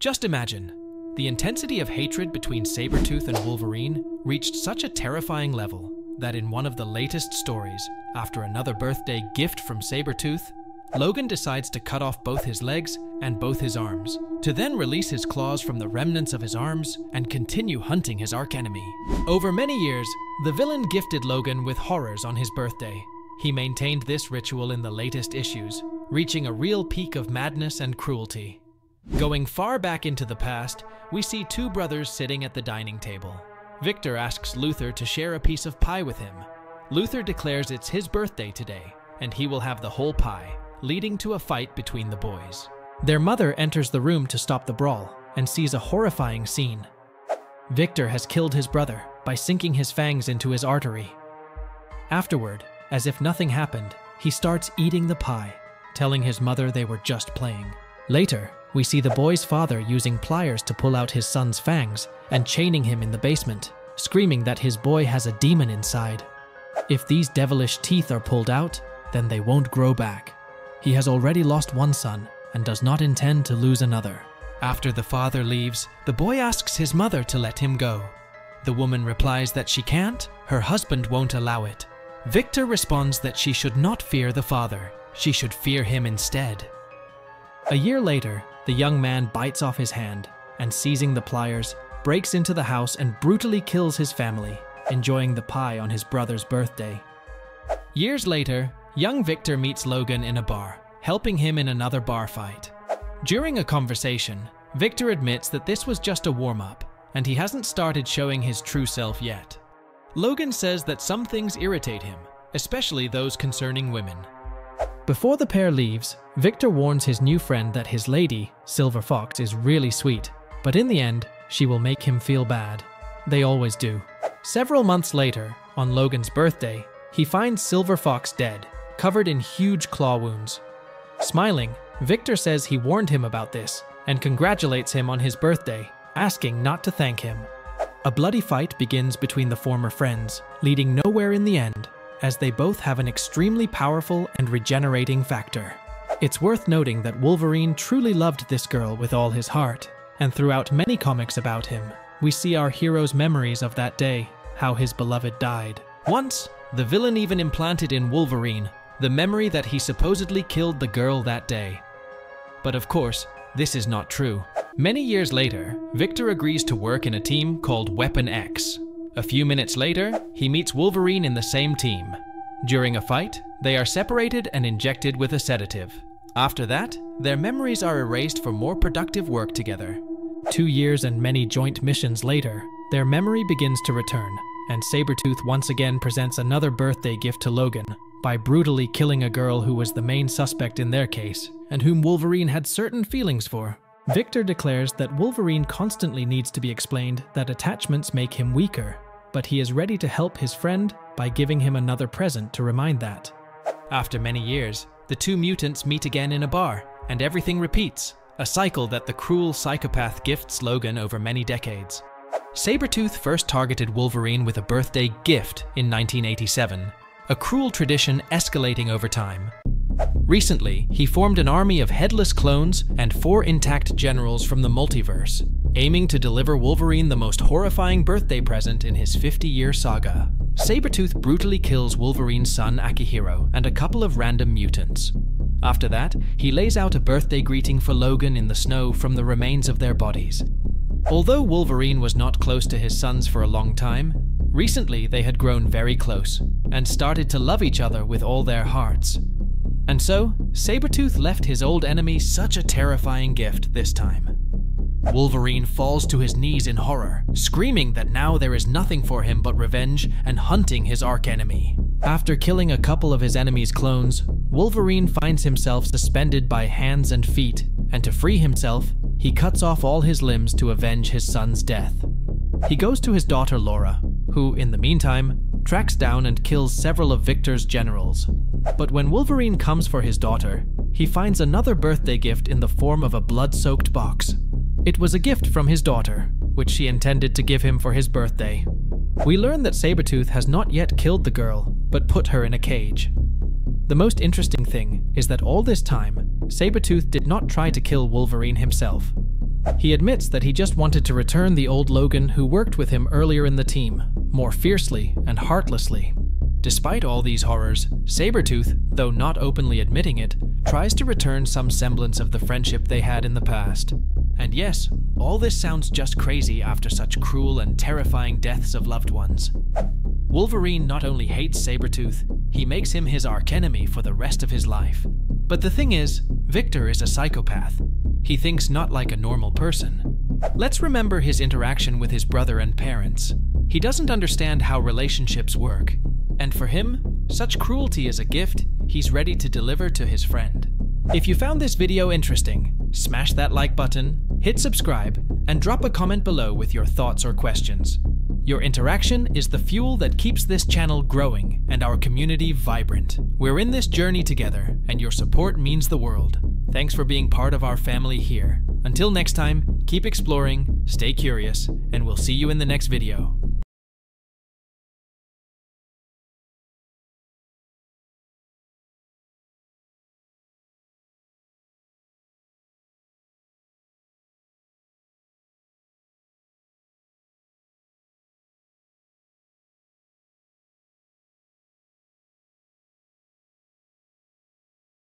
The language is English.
Just imagine, the intensity of hatred between Sabretooth and Wolverine reached such a terrifying level that in one of the latest stories, after another birthday gift from Sabretooth, Logan decides to cut off both his legs and both his arms, to then release his claws from the remnants of his arms and continue hunting his archenemy. Over many years, the villain gifted Logan with horrors on his birthday. He maintained this ritual in the latest issues, reaching a real peak of madness and cruelty. Going far back into the past, we see two brothers sitting at the dining table. Victor asks Luther to share a piece of pie with him. Luther declares it's his birthday today, and he will have the whole pie leading to a fight between the boys. Their mother enters the room to stop the brawl and sees a horrifying scene. Victor has killed his brother by sinking his fangs into his artery. Afterward, as if nothing happened, he starts eating the pie, telling his mother they were just playing. Later, we see the boy's father using pliers to pull out his son's fangs and chaining him in the basement, screaming that his boy has a demon inside. If these devilish teeth are pulled out, then they won't grow back. He has already lost one son and does not intend to lose another. After the father leaves, the boy asks his mother to let him go. The woman replies that she can't, her husband won't allow it. Victor responds that she should not fear the father, she should fear him instead. A year later, the young man bites off his hand and, seizing the pliers, breaks into the house and brutally kills his family, enjoying the pie on his brother's birthday. Years later, Young Victor meets Logan in a bar, helping him in another bar fight. During a conversation, Victor admits that this was just a warm up, and he hasn't started showing his true self yet. Logan says that some things irritate him, especially those concerning women. Before the pair leaves, Victor warns his new friend that his lady, Silver Fox, is really sweet, but in the end, she will make him feel bad. They always do. Several months later, on Logan's birthday, he finds Silver Fox dead, covered in huge claw wounds. Smiling, Victor says he warned him about this and congratulates him on his birthday, asking not to thank him. A bloody fight begins between the former friends, leading nowhere in the end, as they both have an extremely powerful and regenerating factor. It's worth noting that Wolverine truly loved this girl with all his heart, and throughout many comics about him, we see our hero's memories of that day, how his beloved died. Once, the villain even implanted in Wolverine the memory that he supposedly killed the girl that day. But of course, this is not true. Many years later, Victor agrees to work in a team called Weapon X. A few minutes later, he meets Wolverine in the same team. During a fight, they are separated and injected with a sedative. After that, their memories are erased for more productive work together. Two years and many joint missions later, their memory begins to return, and Sabretooth once again presents another birthday gift to Logan, by brutally killing a girl who was the main suspect in their case, and whom Wolverine had certain feelings for. Victor declares that Wolverine constantly needs to be explained that attachments make him weaker, but he is ready to help his friend by giving him another present to remind that. After many years, the two mutants meet again in a bar, and everything repeats, a cycle that the cruel psychopath gifts Logan over many decades. Sabretooth first targeted Wolverine with a birthday gift in 1987, a cruel tradition escalating over time. Recently, he formed an army of headless clones and four intact generals from the multiverse, aiming to deliver Wolverine the most horrifying birthday present in his 50-year saga. Sabretooth brutally kills Wolverine's son Akihiro and a couple of random mutants. After that, he lays out a birthday greeting for Logan in the snow from the remains of their bodies. Although Wolverine was not close to his sons for a long time, recently they had grown very close and started to love each other with all their hearts. And so, Sabretooth left his old enemy such a terrifying gift this time. Wolverine falls to his knees in horror, screaming that now there is nothing for him but revenge and hunting his archenemy. After killing a couple of his enemy's clones, Wolverine finds himself suspended by hands and feet, and to free himself, he cuts off all his limbs to avenge his son's death. He goes to his daughter Laura, who, in the meantime, tracks down and kills several of Victor's generals. But when Wolverine comes for his daughter, he finds another birthday gift in the form of a blood-soaked box. It was a gift from his daughter, which she intended to give him for his birthday. We learn that Sabretooth has not yet killed the girl, but put her in a cage. The most interesting thing is that all this time, Sabretooth did not try to kill Wolverine himself. He admits that he just wanted to return the old Logan who worked with him earlier in the team, more fiercely and heartlessly. Despite all these horrors, Sabretooth, though not openly admitting it, tries to return some semblance of the friendship they had in the past. And yes, all this sounds just crazy after such cruel and terrifying deaths of loved ones. Wolverine not only hates Sabretooth, he makes him his archenemy for the rest of his life. But the thing is, Victor is a psychopath. He thinks not like a normal person. Let's remember his interaction with his brother and parents. He doesn't understand how relationships work, and for him, such cruelty is a gift he's ready to deliver to his friend. If you found this video interesting, smash that like button, hit subscribe, and drop a comment below with your thoughts or questions. Your interaction is the fuel that keeps this channel growing and our community vibrant. We're in this journey together, and your support means the world. Thanks for being part of our family here. Until next time, keep exploring, stay curious, and we'll see you in the next video.